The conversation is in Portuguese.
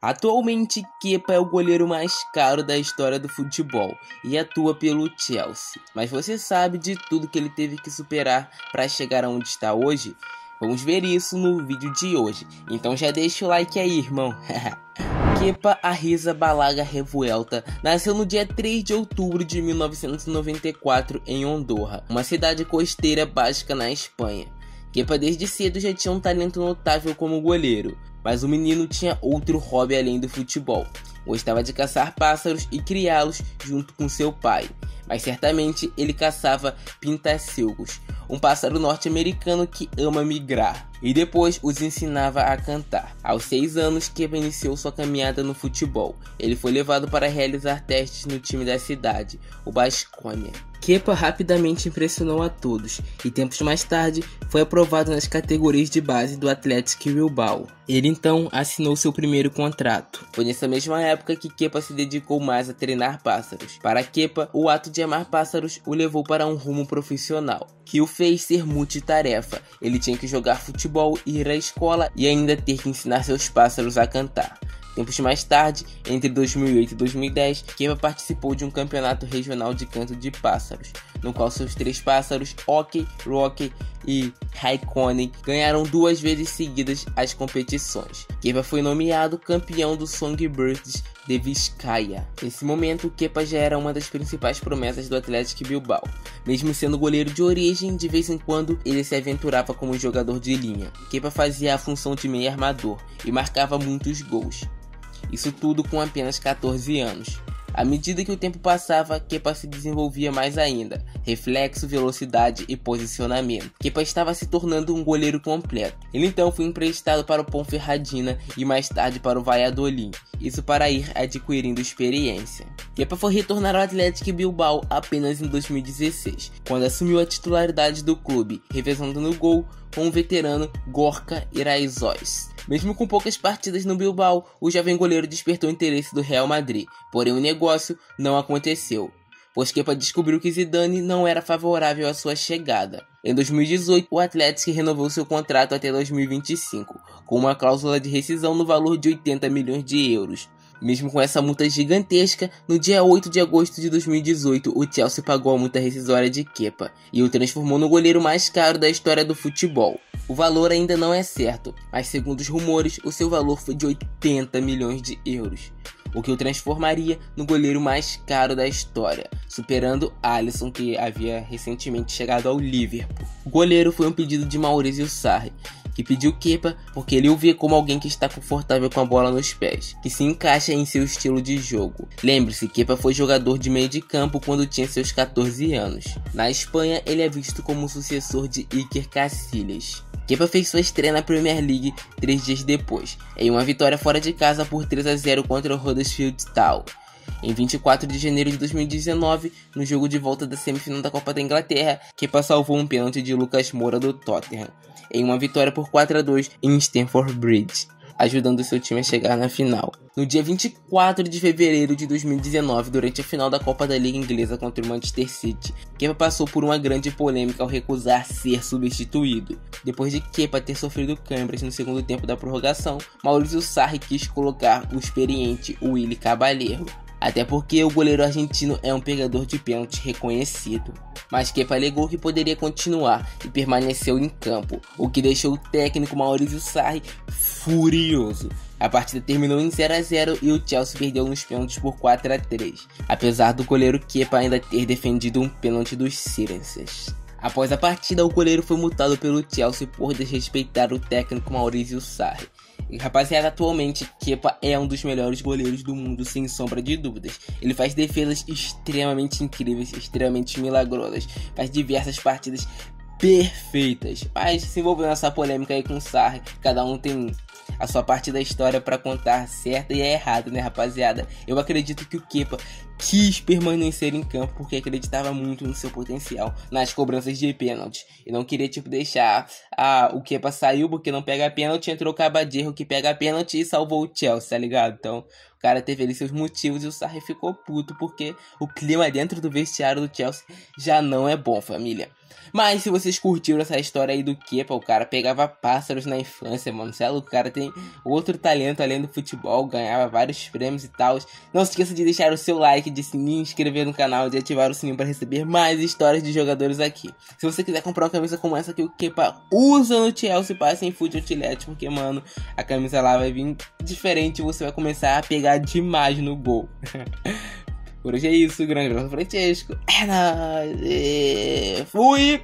Atualmente, Kepa é o goleiro mais caro da história do futebol e atua pelo Chelsea. Mas você sabe de tudo que ele teve que superar para chegar aonde está hoje? Vamos ver isso no vídeo de hoje. Então já deixa o like aí, irmão. Kepa Arriza Balaga Revuelta nasceu no dia 3 de outubro de 1994 em Andorra, uma cidade costeira básica na Espanha. Kepa desde cedo já tinha um talento notável como goleiro, mas o menino tinha outro hobby além do futebol. Gostava de caçar pássaros e criá-los junto com seu pai, mas certamente ele caçava pintacilgos, um pássaro norte-americano que ama migrar, e depois os ensinava a cantar. Aos seis anos, Keba iniciou sua caminhada no futebol. Ele foi levado para realizar testes no time da cidade, o Basconia. Kepa rapidamente impressionou a todos e tempos mais tarde foi aprovado nas categorias de base do Atlético Bilbao. Ele então assinou seu primeiro contrato. Foi nessa mesma época que Kepa se dedicou mais a treinar pássaros. Para Kepa, o ato de amar pássaros o levou para um rumo profissional, que o fez ser multitarefa. Ele tinha que jogar futebol, ir à escola e ainda ter que ensinar seus pássaros a cantar. Tempos mais tarde, entre 2008 e 2010, Keva participou de um campeonato regional de canto de pássaros, no qual seus três pássaros, Ok, Rocky e Raikkonen, ganharam duas vezes seguidas as competições. Keva foi nomeado campeão do Songbirds de Vizcaya. Nesse momento, Kepa já era uma das principais promessas do Atlético Bilbao. Mesmo sendo goleiro de origem, de vez em quando ele se aventurava como jogador de linha. Kepa fazia a função de meio armador e marcava muitos gols. Isso tudo com apenas 14 anos. À medida que o tempo passava, Kepa se desenvolvia mais ainda, reflexo, velocidade e posicionamento. Kepa estava se tornando um goleiro completo. Ele então foi emprestado para o Ponferradina e mais tarde para o Valladolid, isso para ir adquirindo experiência. Kepa foi retornar ao Atlético Bilbao apenas em 2016, quando assumiu a titularidade do clube, revezando no gol com o veterano Gorka Iraizóis. Mesmo com poucas partidas no Bilbao, o jovem goleiro despertou o interesse do Real Madrid, porém o negócio não aconteceu, pois Kepa descobriu que Zidane não era favorável à sua chegada. Em 2018, o Atlético renovou seu contrato até 2025, com uma cláusula de rescisão no valor de 80 milhões de euros. Mesmo com essa multa gigantesca, no dia 8 de agosto de 2018, o Chelsea pagou a multa rescisória de Kepa e o transformou no goleiro mais caro da história do futebol. O valor ainda não é certo, mas segundo os rumores, o seu valor foi de 80 milhões de euros, o que o transformaria no goleiro mais caro da história, superando Alisson, que havia recentemente chegado ao Liverpool. O goleiro foi um pedido de Maurizio Sarri, que pediu Kepa porque ele o vê como alguém que está confortável com a bola nos pés, que se encaixa em seu estilo de jogo. Lembre-se, Kepa foi jogador de meio de campo quando tinha seus 14 anos. Na Espanha, ele é visto como o sucessor de Iker Casillas. Kepa fez sua estreia na Premier League três dias depois, em uma vitória fora de casa por 3 a 0 contra o Huddersfield Town. Em 24 de janeiro de 2019, no jogo de volta da semifinal da Copa da Inglaterra, Kepa salvou um pênalti de Lucas Moura do Tottenham em uma vitória por 4 a 2 em Stamford Bridge, ajudando seu time a chegar na final. No dia 24 de fevereiro de 2019, durante a final da Copa da Liga Inglesa contra o Manchester City, Kepa passou por uma grande polêmica ao recusar ser substituído. Depois de Kepa ter sofrido câimbras no segundo tempo da prorrogação, Maurício Sarri quis colocar o experiente Willy Caballero. Até porque o goleiro argentino é um pegador de pênalti reconhecido mas Kepa alegou que poderia continuar e permaneceu em campo, o que deixou o técnico Maurício Sarri furioso. A partida terminou em 0 a 0 e o Chelsea perdeu nos pênaltis por 4 a 3, apesar do goleiro Kepa ainda ter defendido um pênalti dos Sirenses. Após a partida, o goleiro foi multado pelo Chelsea por desrespeitar o técnico Maurício Sarri. E rapaziada, atualmente Kepa é um dos melhores goleiros do mundo, sem sombra de dúvidas. Ele faz defesas extremamente incríveis, extremamente milagrosas, faz diversas partidas perfeitas. Mas se envolveu nessa polêmica aí com o Sarri, cada um tem a sua parte da história para contar certa e é errada, né, rapaziada? Eu acredito que o Kepa quis permanecer em campo porque acreditava muito no seu potencial nas cobranças de pênalti. E não queria, tipo, deixar a, o Kepa saiu porque não pega pênalti, entrou o Cabadirro que pega pênalti e salvou o Chelsea, tá ligado? Então, o cara teve ali seus motivos e o Sarri ficou puto porque o clima dentro do vestiário do Chelsea já não é bom, família. Mas se vocês curtiram essa história aí do Kepa, o cara pegava pássaros na infância, mano. Cê é louco, o cara tem outro talento além do futebol, ganhava vários prêmios e tal. Não se esqueça de deixar o seu like, de se inscrever no canal e ativar o sininho para receber mais histórias de jogadores aqui. Se você quiser comprar uma camisa como essa que o Kepa usa no Chelsea, passe em Foot Outlet, porque, mano, a camisa lá vai vir diferente e você vai começar a pegar demais no gol. Por hoje é isso, grande abraço, Francesco. É nóis. Fui!